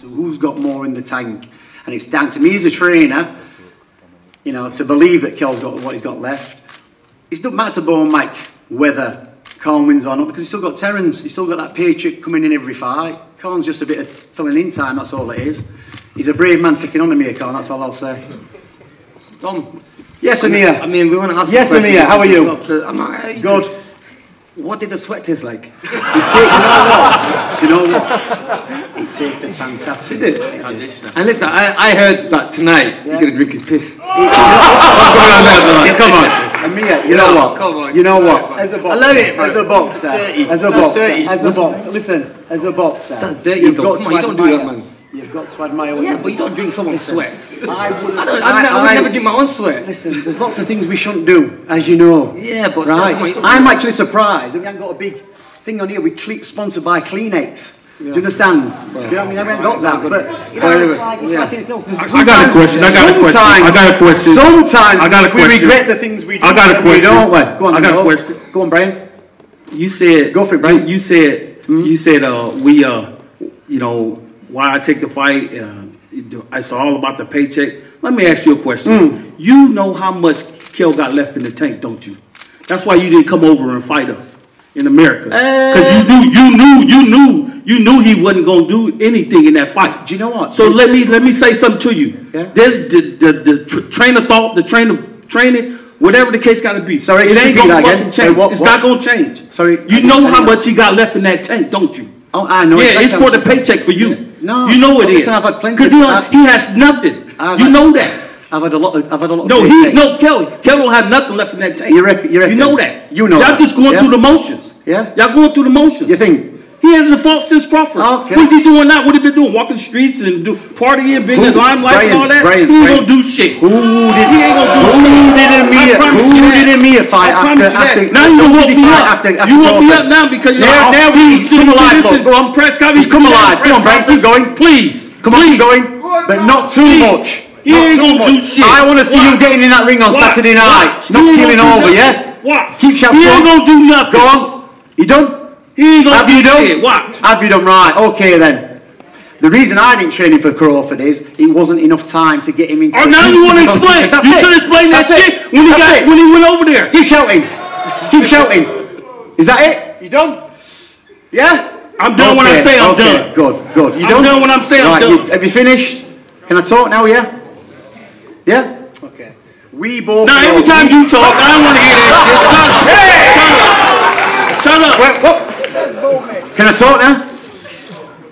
to who's got more in the tank. And it's down to me as a trainer, you know, to believe that Kell's got what he's got left. It doesn't matter to Bo Mac whether Khan wins or not because he's still got Terence. He's still got that paycheck coming in every fight. Khan's just a bit of filling in time, that's all it is. He's a brave man taking on me, Khan, that's all I'll say. Dom. Yes, Amir. I mean, we want to ask Yes, you a question. Amir, how are you? I'm Good. What did the sweat taste like? You take, you know what? Do you know what? It tasted fantastic. Did it? And listen, I, I heard that tonight you're going to drink his piss. Yeah, Come on. Amir, you know what? Come on. You know what? As a boxer, I love it, as a boxer, Dirty. as a boxer, as a boxer. Listen, as a boxer, That's dirty, you've though. got Come to on, you don't do admire- that, man. You've got to admire. what Yeah, you- but you don't drink someone's sweat. I would. I, don't, I, I, would never drink my own sweat. Listen, there's lots of things we shouldn't do, as you know. Yeah, but still, right. come on, I'm do- actually surprised that we haven't got a big thing on here. We cle sponsored by Kleenex. Do you understand? Do you know what I mean? I haven't got that, but you know, Well, it's like, it's yeah. like anything else. There's I- I got a question, I got a question, sometimes- I got a question. Sometimes I got a we question. regret the things we do. I got a don't we, question. don't we? Go on, I got a question. Go on, Brian. You said Go for it, Brian. You said you said uh we uh you know why I take the fight. Uh, it's all about the paycheck. Let me ask you a question. You know how much Kell got left in the tank, don't you? That's why you didn't come over and fight us in America. Because you knew you knew you knew you knew he wasn't gonna do anything in that fight. Do you know what? So let me let me say something to you. Yeah. There's the the, the train of thought, the train of training, whatever the case got to be. Sorry, it ain't gonna fucking Sorry, change. what- it's what? not gonna change. Sorry, you know how much he got left in that tank, don't you? Oh, I know. yeah, it's for the paycheck for you. No. you know it is. I've had plenty Because he, I've- he has nothing. I've you had- know that. I've had a lot of. I've had a lot. No, he no Kelly. Kelly don't have nothing left in that tank. You reckon- you reckon? know that. You know Y'all just going Yeah. through the motions. Yeah. Y'all going through the motions. You think? He hasn't fought since Crawford. Okay. What's he doing now? What have he been doing? Walking streets and do partying, being in the limelight and all that? Brian, he ain't Brian. gonna do shit. Who did? He ain't gonna do who shit. did I Amir? promise Who you that. did Amir fight I after? after that. Now you who woke me up. After, after you woke me up now because you're Now- now he's come alive, go on press. He's come alive. Come on, Brian, keep going. Please. Come on, keep going, but not too much. He ain't too gonna much. do shit. I want to see you getting in that ring on Saturday night, not killing over. Yeah. Watch. Keep shouting. He ain't gonna do nothing. Go on. You done? He ain't gonna Have you done? shit. Watch. Have you done right? Okay then. The reason I didn't train him for Crawford is it wasn't enough time to get him into. Oh, the- now you want to explain? That's You it. should explain that That's shit when he That's got it. when he went over there. Keep shouting. Keep shouting. Is that it? You done? Yeah? I'm done when I say I'm okay, done. Good, good. You I'm done? done when I'm saying I'm done. you- have you finished? Can I talk now, yeah? Yeah? Okay. We both Now know- every time you talk, I don't want to hear that shit. Shut up. Shut up. Wait, what? Can I talk now?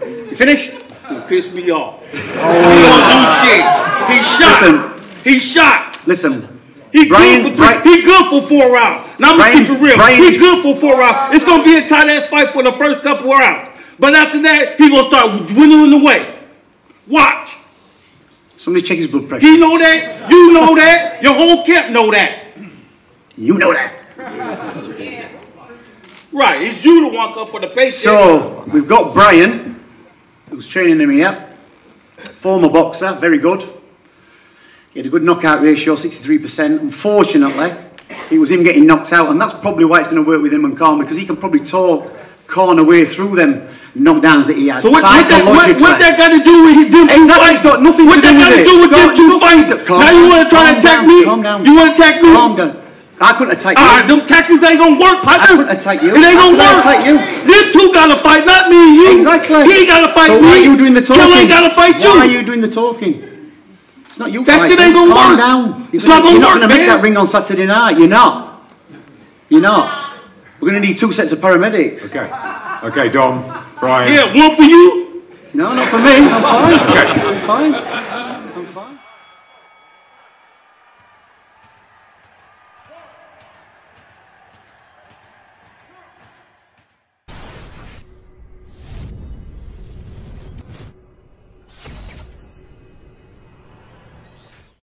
You finished? You piss me off. Oh. He don't do shit. He shot. Listen. He shot. Listen. He Brian- good for three. Brian- he good for four rounds. Now I'm gonna keep Brian's- it real. Brian's- He's good for four rounds. It's gonna be a tight ass fight for the first couple of rounds. But after that, he gonna start dwindling away. Watch. Somebody check his blood pressure. He know that. You know that. Your whole camp know that. You know that. Right. It's you the one come for the paycheck. So, we've got Brian, who's training him here. Former boxer, very good. He had a good knockout ratio, 63%. Unfortunately, it was him getting knocked out, and that's probably why it's going to work with him and Khan, because he can probably talk Khan away through them knockdowns that he had. So what, what, that, what, what that got to do with two Exactly, fights? it's got nothing what to do that with got to it. do with them two fights? now you want to try to attack down, me? calm down. You want to attack me? Calm down. I couldn't attack you. All right, them tactics ain't gonna work, partner. I couldn't attack you. It ain't I gonna couldn't work. attack you. Them two gotta fight, not me and you. Exactly. He gotta fight so me. why are you doing the talking? Kell ain't gotta fight you. Why are you doing the talking? It's not you That shit fighting. ain't gonna Calm work. down. It's You're not gonna you're work, not gonna make man. that ring on Saturday night. You're not. You're not. We're gonna need two sets of paramedics. Okay. Okay, Dom, Brian. Yeah, one for you. No, not for me. I'm fine. Okay. I'm fine. I'm fine.